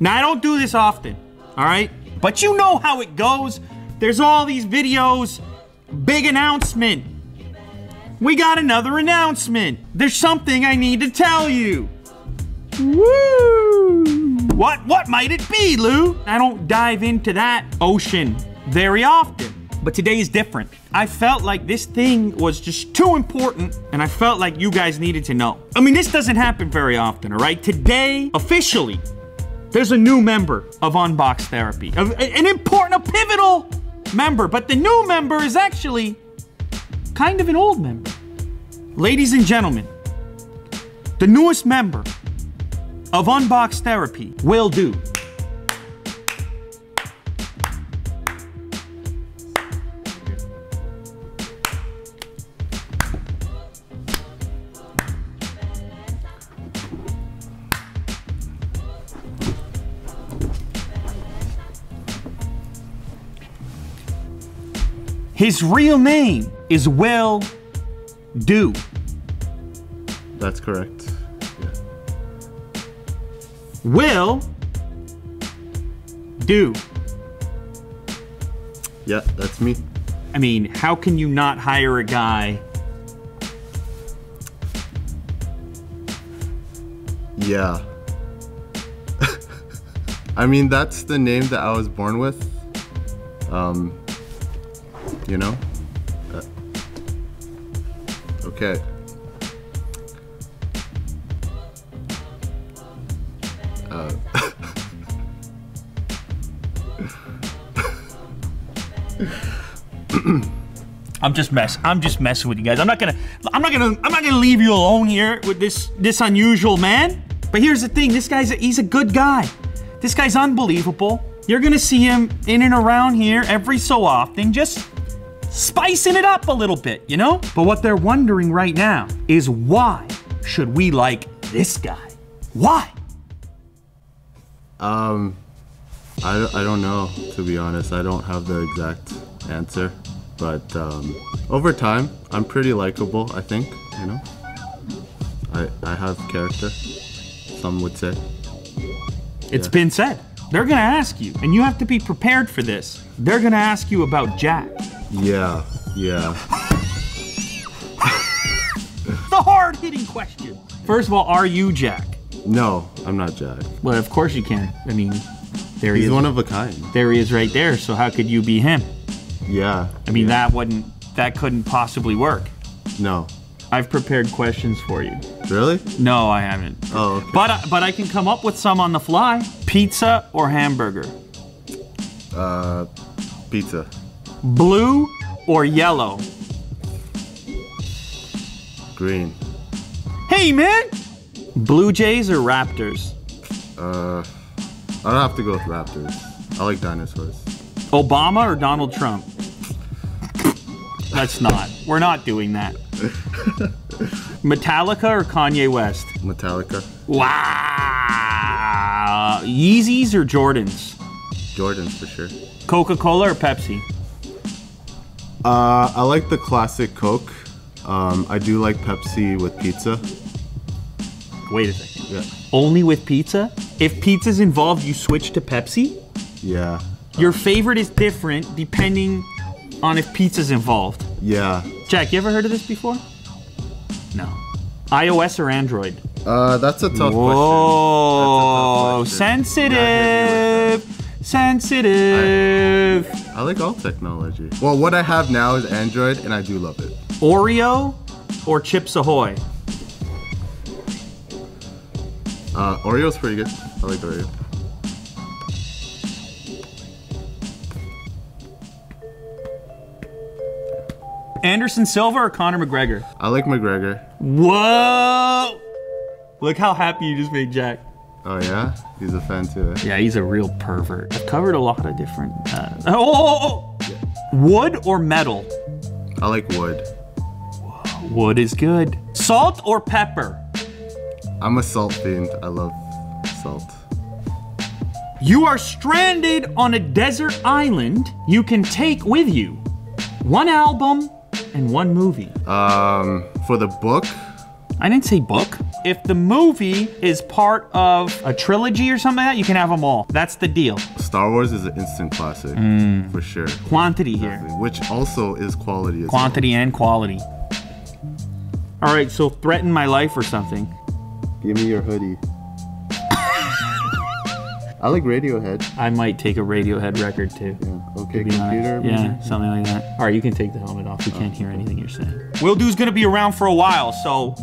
Now, I don't do this often, all right? But you know how it goes. There's all these videos, big announcement. We got another announcement. There's something I need to tell you. Woo! What what might it be, Lou? I don't dive into that ocean very often. But today is different. I felt like this thing was just too important, and I felt like you guys needed to know. I mean, this doesn't happen very often, all right? Today, officially, there's a new member of Unbox Therapy. A- An important, a pivotal member, but the new member is actually kind of an old member. Ladies and gentlemen, the newest member of Unbox Therapy will do. His real name is Will Do. That's correct. Will Do. Yeah, that's me. I mean, how can you not hire a guy? Yeah. I mean, that's the name that I was born with. Um, you know? Uh, okay. Uh, I'm just mess. I'm just messing with you guys. I'm not gonna. I'm not gonna. I'm not gonna leave you alone here with this this unusual man. But here's the thing. This guy's a, he's a good guy. This guy's unbelievable. You're gonna see him in and around here every so often, just spicing it up a little bit, you know. But what they're wondering right now is why should we like this guy? Why? um, I, I don't know, to be honest. I don't have the exact answer. But um, over time, I'm pretty likable, I think, you know? I, I have character, some would say. It's Yeah. been said. They're gonna ask you, and you have to be prepared for this. They're gonna ask you about Jack. Yeah, yeah. The hard hitting question. First of all, are you Jack? No, I'm not Jack. Well, of course you can. I mean, there he He's is. one of a kind. there he is right there. So how could you be him? Yeah. I mean, yeah. that wouldn't, that couldn't possibly work. No. I've prepared questions for you. Really? No, I haven't. Oh, okay. But I- but I can come up with some on the fly. Pizza or hamburger? Uh, pizza. Blue or yellow? Green. Hey man! Blue Jays or Raptors? Uh, I'd have to go with raptors. I like dinosaurs. Obama or Donald Trump? That's not. We're not doing that. Metallica or Kanye West? Metallica. Wow. Yeezys or Jordans? Jordans for sure. Coca Cola or Pepsi? Uh, I like the classic Coke. Um, I do like Pepsi with pizza. Wait a second. Yeah. Only with pizza? If pizza's involved, you switch to Pepsi? Yeah. Your favorite is different depending on if pizza's involved. Yeah. Jack, you ever heard of this before? No. iOS or Android? Uh, that's a tough Whoa, question. That's a. Yeah, sensitive, sensitive. it. I like all technology. Well, what I have now is Android, and I do love it. Oreo or Chips Ahoy? Uh, Oreo's pretty good. I like Oreo. Anderson Silva or Conor McGregor? I like McGregor. Whoa! Look how happy you just made Jack. Oh yeah, he's a fan too. eh? Yeah, he's a real pervert. I've covered a lot of different. Uh, oh, oh, oh, oh. Wood or metal? I like wood. Wood is good. Salt or pepper? I'm a salt fiend. I love salt. You are stranded on a desert island you can take with you one album and one movie. Um, for the book, I didn't say book. If the movie is part of a trilogy or something like that, you can have them all. That's the deal. Star Wars is an instant classic mm. for sure. Quantity here. Which also is quality as Quantity and quality. All right, so threaten my life or something. Give me your hoodie. I like Radiohead. I might take a Radiohead record too. Yeah. Okay, to be honest. computer. Yeah, something like that. All right, you can take the helmet off. We can't hear anything you're saying. Will Do's gonna be around for a while, so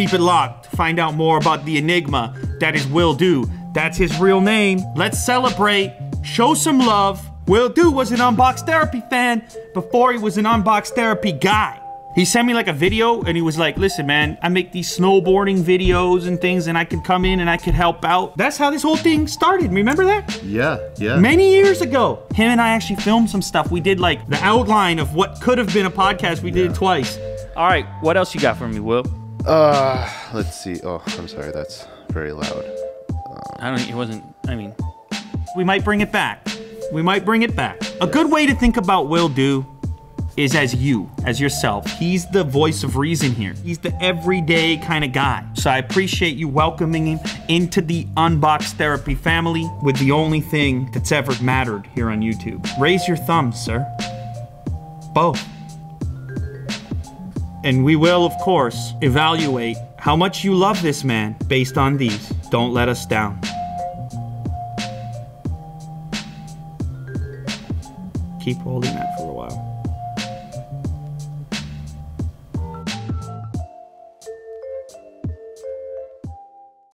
keep it locked. Find out more about the enigma that is Will Do. That's his real name. Let's celebrate. Show some love. Will Do was an Unbox Therapy fan before he was an Unbox Therapy guy. He sent me like a video and he was like, listen, man, I make these snowboarding videos and things and I could come in and I could help out. That's how this whole thing started. Remember that? Yeah, yeah. Many years ago, him and I actually filmed some stuff. We did like the outline of what could have been a podcast. We did it twice. All right, what else you got for me, Will? Uh, let's see. Oh, I'm sorry. That's very loud. I don't. It wasn't. I mean, we might bring it back. We might bring it back. A good way to think about Will Do is as you, as yourself. He's the voice of reason here. He's the everyday kind of guy. So I appreciate you welcoming him into the Unbox Therapy family with the only thing that's ever mattered here on YouTube. Raise your thumbs, sir. Both. And we will, of course, evaluate how much you love this man based on these. Don't let us down. Keep holding that for a while.